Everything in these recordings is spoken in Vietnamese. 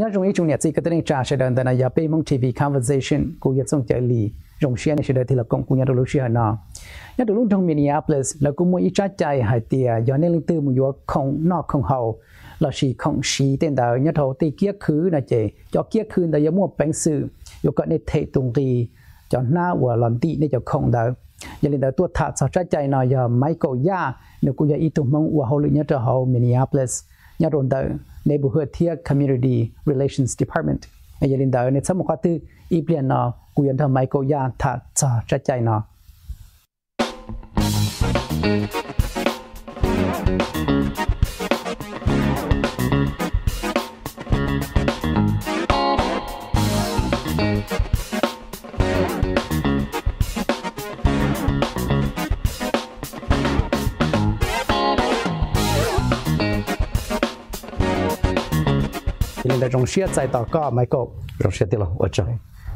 nhớ trong ý chung nhật gì cái tên trả sẽ đơn là giờ mong TV conversation của nhật trong chạy lì rong xe này sẽ đơn thì là công của đầu lúc xe nào nhớ lúc trong Minneapolis là cũng muốn ý trả chạy hai tia do nên linh tư một yếu không nọ không hậu là chỉ không chỉ tên đạo nhớ thầu tì kia khứ là chế cho kia khứ là yếu mua bánh sự yếu có nên thể tung gì cho na và lần tì nên cho không đạo giờ linh đạo tuột thắt sao trả chạy nào giờ Michael ya nếu cũng giờ ý tung mong và hậu lực nhớ thầu Minneapolis nhớ rồi đạo neighborhood Tia Community Relations Department ai yelin da ne samu khatu iplian na kuyan tha mai ko ya tha cha cha chai na là rong xia tại tao có mai có rong xia tiêu ở trong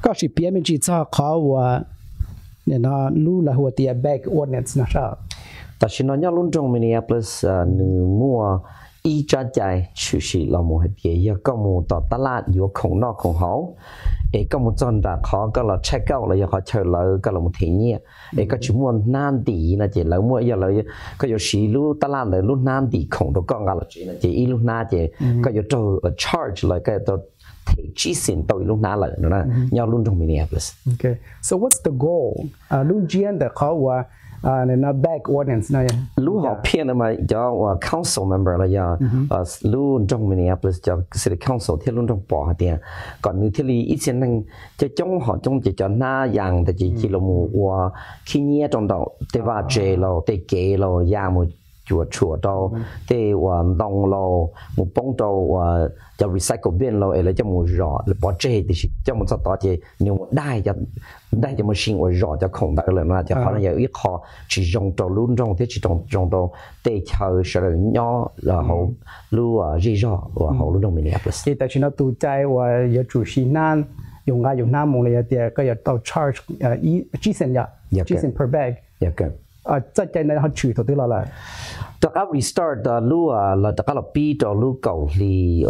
có chỉ biết mình chỉ cho khó và nên nó lu là hoa tia back ordinance nó sao ta chỉ nói nhau luôn trong Minneapolis nữ mua y cha chạy chủ sĩ là một hệ địa ya có một tờ tát lát yếu không nó không hảo ấy có một chân đã khó có là check out là họ chờ lợi có là một thế nhẹ ấy có chỉ muốn nan đi là chỉ là mua giờ là có yếu sĩ lu tát lát là lu nan đi không đâu có ngà là chỉ là chỉ lu na chỉ có yếu trâu charge là cái tờ thể chỉ xin tôi lúc nào lại nó nhau luôn trong Minneapolis. Okay, so what's the goal? Uh, lu gian đã khó nên nó back ordinance này lu họ phiền mà cho council member là giờ lu trong Minneapolis cho city council thì luôn trong hạt tiền còn như thế ít xin năng cho trong họ trong chỉ cho na yang thì chỉ chỉ là một và khi nhớ trong đó thì va chế lo thì kế lo yang một chùa chùa đâu thì và đông lo một bông đâu và cho recycle bin lo là cho một rõ là bỏ chế thì cho một số đó thì nếu đai cho đai cho một sinh và rõ cho không đại là nó cho họ là ít họ chỉ dùng cho luôn trong thế chỉ dùng dùng đâu để chờ sự nhỏ là họ lưu à gì rõ và họ luôn trong Minneapolis thì tại chỉ nó tu trái và có chủ sĩ nan dùng ngay dùng nam mong là thì có có tàu charge ý chỉ sen ya chỉ sen per bag cái à chắc chắn là họ chửi thôi tức là là tất cả restart da lu à là tất cả là pi cho lu cầu thì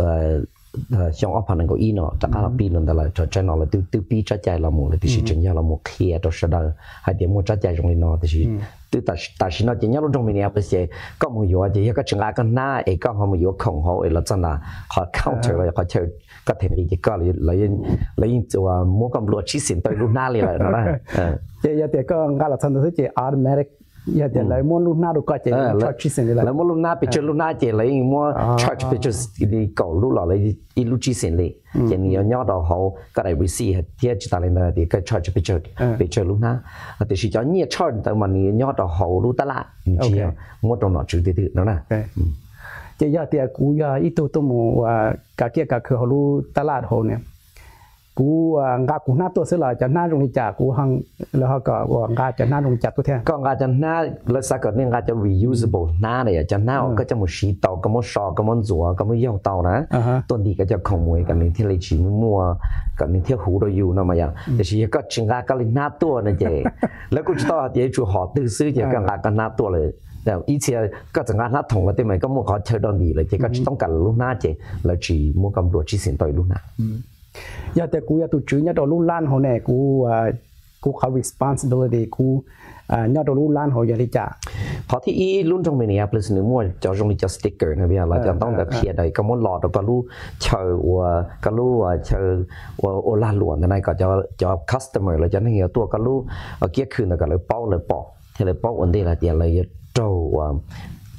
trong áp hành của ino tất cả là pi luôn là cho nó là từ từ pi cho chạy là một là thì chỉ chân là một kia cho sẽ đó hay điểm một cho chạy trong nó thì từ ta ta chỉ nó chỉ lúc trong mình áp sẽ có một yếu thì cái chân cái na ấy có một yếu không họ là chân là họ counter là họ chơi cái thể này cái là lấy lấy cho mua cầm lúa chỉ xin tới lúc na liền là nó thì giờ thì có cái là chân thứ automatic ya de la mo lu na do ka che charge sin de la la mo lu na pe che la mo charge pe che di ko lu la le i lu chi sin le che ni yo do ho ka dai receive tie chi ta le na di ka charge pe che pe che lu na a te shi cho ni charge ta ma ni yo do ho lu ta la chi mo do no chu de de no na che ya te ku ya i to to mo ka kia ka khơ lu ta la ho ne กูงากูหน้าตัวเสือลยจะหน้าลงนี่จากกูหังแล้วก็ว่างาจะหน้าลงจากตัวแทนก็งาจะหน้าแล้วสักก่อนเนี่ยงาจะ reusable หน้าเนี่ยจะหน้าก็จะมุชีเตาก็มุชอก็มุจัวก็มุเย่ยงเตานะตัวดีก็จะของมวยกันนี่ที่เลยฉีมัวกันนี่ที่หูเราอยู่นะมาอย่างแต่ชีก็ชิงกาก็เลยหน้าตัวนะเจแล้วกูจะต่องเดี๋ยวจูหอตื้อซื้อเจก็งาก็หน้าตัวเลยแต่อีเชียก็จะงานน้าถงก็เต็มไปก็มัวขอเชิดดอนดีเลยเจก็ต้องการลูกหน้าเจแล้วชีมัวกำรวจชีสินต่อยลูกหน้า ยาแต่กูยาตุจื้อยาดอลูล้านเขาเน่กูกูเขา responsibility กูยาดอลูล้านเขอย่าลีจ่าพอที่อีลุ่นตรงเป็นเนี่ยเปลือกหนึ่งมั่วจะจงจะสติ๊กเกอร์นะพี่เราจะต้องแบบเขียนอะไรก็มั่วหลอดปลาลูเชื่อว่าก็ลู่ว่าเชื่อว่าโอลาหลวนนั้นก็จะจะ customer เราจะนั่งเหี้ยตัวก็ลูเกี้ยคืนแล้วก็เลยเป้าเลยปอกเทเลยเป้าอันนี้ละเดียเลยเว่า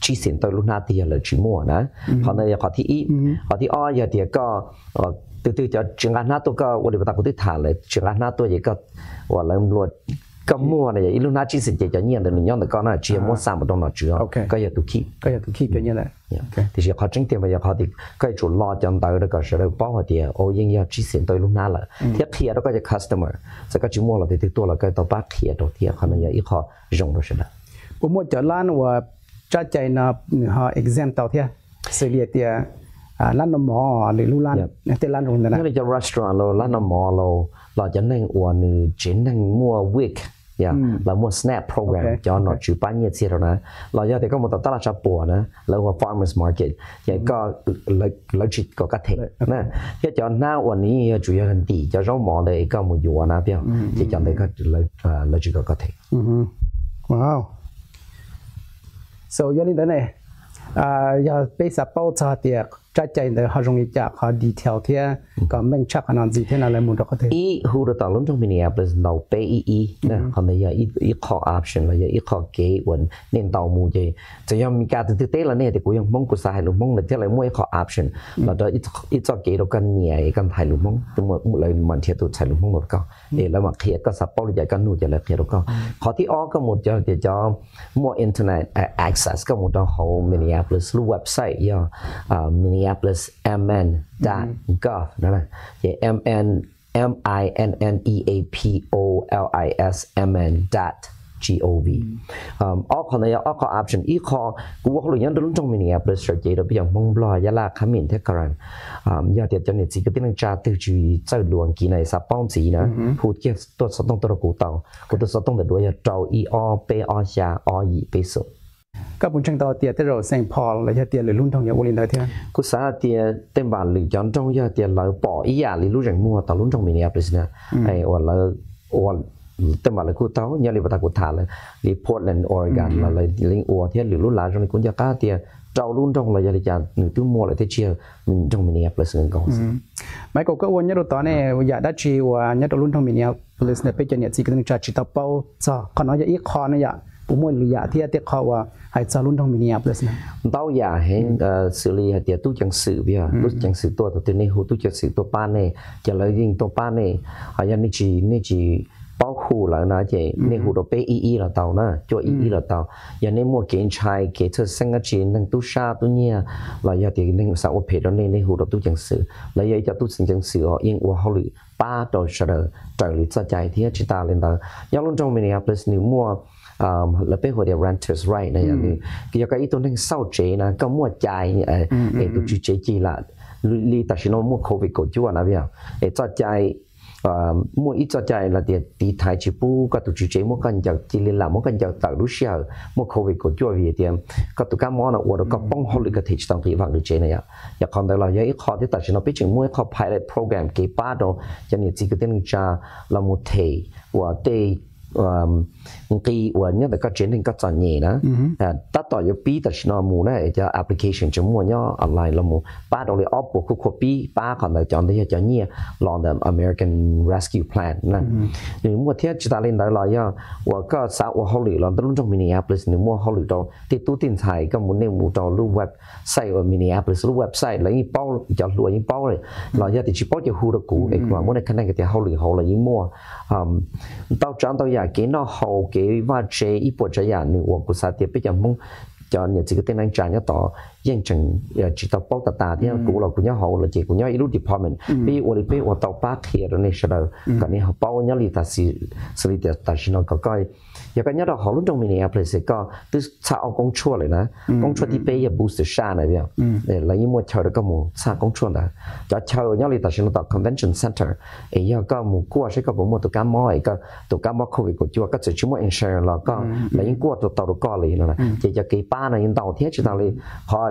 ชี้สินตัวลูกหน้าเดียเลยชิมั่วนะพอในพอที่อีพอที่อ้อยาเดียก็ từ từ cho chuyện ăn nát tôi có quan điểm ta có thể thả lại chuyện ăn nát tôi vậy có và lại luôn có mua này vậy lúc nát chỉ sẽ chỉ cho nhiên thì mình nhon được con là chia à. mua sang một đồng nào chưa có giờ tôi khi có giờ tôi khi cho nhiên này thì chỉ học chính tiền và học thì cái chỗ lo cho anh ta đó có sẽ được bao nhiêu tiền ô nhưng giờ chỉ sẽ tôi luôn nát là ừ. thiết thiệt đó cái customer. Sẽ có chỉ mua là thì thì tôi là cái tàu bát thiệt đó thiệt họ này giờ ít họ dùng rồi sẽ được cũng mua trở lan và ờ, cho chạy là họ exam tàu thiệt à? xử lý tiền À, lan nó mò để lu lan. Tên lan rồi này cái restaurant lo lan mò lo là cho nên uống chỉ nên mua week yeah, ừ. mua SNAP program cho nó okay. chụp bao nhiêu tiền rồi nè. Là do thì có một tờ là chụp bùa nè là hoa farmers market. Thì ừ. có là là chỉ có cá thể nè. Cho na ở ní chủ yếu là tỷ cho rau mỏ để có một vụ nè biết ừ, thì cho đấy có là chỉ có cá thể wow. So giờ đến đây à giờ bây giờ bao giờ tiệc. Trái chạy để họ dùng cái họ đi theo thế có mình chắc là gì thế nào là muốn được có thể ý hú được tao luôn trong Minneapolis đầu PEE nè họ này giờ ít ít call option là giờ ít call kế quần nên tàu mua gì chỉ có mình cả từ thực tế là nè thì cũng ยัง mong của sai luôn mong là thế là mua call option là đó ít ít cho kế đâu cần nhẹ cần thay luôn mong tôi một một lời mình thiệt tôi thay luôn mong một câu để là mà khiết có sắp bao giờ cần nuôi giờ là khiết đâu câu họ thì ó có một giờ để cho mua internet access có một đó hậu Minneapolis website giờ Minneapolis plus mn dot gov นะครับ mn m i n n e a p o l i s mn dot gov ọkọ na ya ọkọ option ịkọ kuwa hụrụ ya ndụrụ ndụrụ mini apple search ya bịa mong blọ ya la kamin te karan ya tiệt cho nên chỉ cái tiếng cha từ chữ sau luồng kỳ này sa bong chỉ nè phụ kia tôi sẽ tông tôi là cụ tàu cụ tôi sẽ tông được đuôi ya trâu i o p o xa o y p số ก็ปุ่นจังต่อเตียที่เราเซนพอลเลยเตียหรือรุ่นทองยาวลินได้ที่กูสาเตียเต็มบานหรือย้อนจงยาเตียเราปออียาหรือรู้จังมัวต่อรุ่นทองมีเนี่ยปริศนาไอ้วันเราวันเต็มบานเลยกูเต้าเนี่ยเลยปตากูถาเลยหรือพอร์ตแลนด์ออริกอนเราเลยลิงอัวที่หรือรุ่นหลานจงคุณจะก้าเตียเจ้ารุ่นทองเราจะจะหนึ่งตัวมัวเลยที่เชียร์มันจงมีเนี่ยปริศนาก่อนไม่ก็ก็วันนี้เราตอนนี้อยากได้ชีว่าเนี่ยตัวรุ่นทองมีเนี่ยปริศนาเป็นเนี่ยสิ่งที่จะจิตเป้าจ้าขณะจะอีกคอเนี่ย ผมว่าเลยอยากที่จะเขาว่า hay sa luôn trong mình nhập lên tao ya hen xử lý hạt tiệt tu chẳng xử bia tu chẳng xử tua tu tên này hu tu chẳng xử tua pa này chỉ là riêng tua pa này hay là chỉ này chỉ bao khu là nó chỉ này hu đồ PEE là tàu na cho EE là tàu ya nên mua kiến trai kiến thức sinh cái chuyện năng tu sa tu nhia là ya thì nên sao ốp đó nên này hu đồ tu chẳng xử là ya cho tu chẳng xử họ yên qua họ lử ba đồ sợ trời lý cho chạy thì chỉ ta lên đó ya luôn trong mình Minneapolis nếu mua um, là bé hồi renters right này mm. thì cái cái ý nên sau chế na có mua chạy ờ để tụi chú chế chi là li ta nó mua covid của chú anh biết để cho chạy mua ít cho chạy là để đi thái chỉ bu có tụi chú chế mua cần giờ chỉ liên làm mua cần giờ tại Russia mua covid của chú vì tiền có tụi các món ở đó có bông hồi cái thị trường thì vàng được chế này à ya còn đây là cái khó thì ta chỉ nó biết chừng mua khó pilot program cái ba đó cho nên chỉ cái tên cha là một thể và để Ờ, cái ờ, và nhớ là có chiến hình có chọn nhẹ đó. Ừ ờ, ta tỏ yếu pi ta chỉ nói mù này cho application cho mua nhớ online là mù ba đồng để ốp của khu pi ba còn là chọn đấy chọn nhẹ lo là American Rescue Plan nè. Ừ nếu mua thiết chúng ta lên đó là nhớ và có xã và hồ lì là đúng trong Minneapolis nếu mua hồ lì đó thì tu tin thầy có muốn nếu mua đó lưu web site ở Minneapolis lưu web website là những bao chọn lưu những bao này. Ừ. Là nhớ thì chỉ bao giờ hưu được cụ để mà muốn này khả năng cái tiền hồ lì hồ là những mua tao chọn tao giờ cái nó hầu cái và chế ít bộ chế nhà nữa của sa tiệp bây giờ mong cho những cái tên anh trả nhớ tỏ yên chừng chỉ tao bóc tao ta thì cũng là cũng nhớ họ là chỉ cũng nhớ ilu department bi ở đây bi ở tàu park here rồi này sau đó cái này họ bao nhớ li ta si xử lý ta chỉ nó có coi 有个人到好多种 Minneapolis 个都查澳工作了呢，工作的北也不是山那边，诶，来一莫跳的个么查工作的，就跳要里但是到 convention center，诶，要个么过是个不么都感冒一个都感冒 covid 个就个只只么 insurance 了个，来一过都到了个里了，就就给巴呢，因到天知道哩，好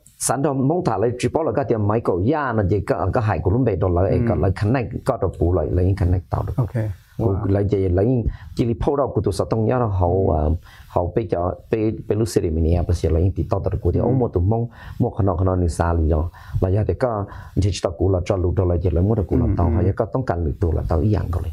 sản phẩm mong thả lại chỉ bảo là cái tiền máy cầu ya là gì? Cái cái hải của lúc bây giờ là cái là connect có được phụ lại lấy connect tạo được. Okay. lấy gì? Lấy chỉ li phô đâu của tụi sao tông nhá hậu hậu bây giờ bây bây lúc xưa mình nhà bây giờ lấy tí tao được của thì ông một tụi mong một khả năng khả năng xa lý do là giờ thì có chỉ tao của là cho lụt rồi là chỉ lấy một được của là tao. hay có tông cần lụt tụi là tao ý dạng rồi